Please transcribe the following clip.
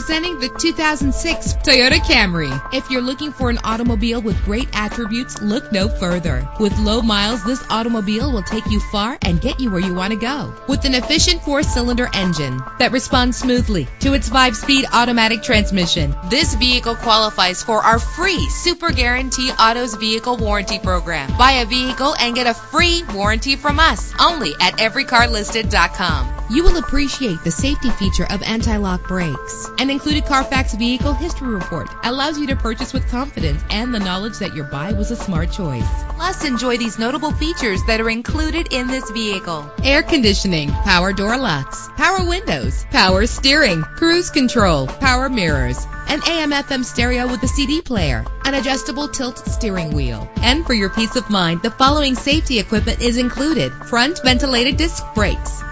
Presenting the 2006 Toyota Camry. If you're looking for an automobile with great attributes, look no further. With low miles, this automobile will take you far and get you where you want to go. With an efficient four-cylinder engine that responds smoothly to its five-speed automatic transmission, this vehicle qualifies for our free Super Guarantee Autos Vehicle Warranty Program. Buy a vehicle and get a free warranty from us only at everycarlisted.com. You will appreciate the safety feature of anti-lock brakes. An included Carfax vehicle history report allows you to purchase with confidence and the knowledge that your buy was a smart choice. Plus, enjoy these notable features that are included in this vehicle. Air conditioning, power door locks, power windows, power steering, cruise control, power mirrors, an AM FM stereo with a CD player, an adjustable tilt steering wheel. And for your peace of mind, the following safety equipment is included. Front ventilated disc brakes,